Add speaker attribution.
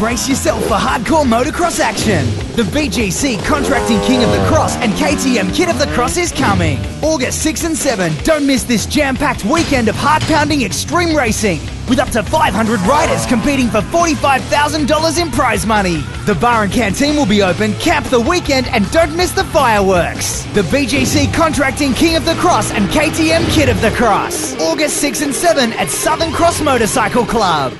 Speaker 1: Brace yourself for hardcore motocross action. The BGC Contracting King of the Cross and KTM Kid of the Cross is coming. August 6 and 7. Don't miss this jam packed weekend of heart pounding extreme racing with up to 500 riders competing for $45,000 in prize money. The bar and canteen will be open, camp the weekend, and don't miss the fireworks. The BGC Contracting King of the Cross and KTM Kid of the Cross. August 6 and 7 at Southern Cross Motorcycle Club.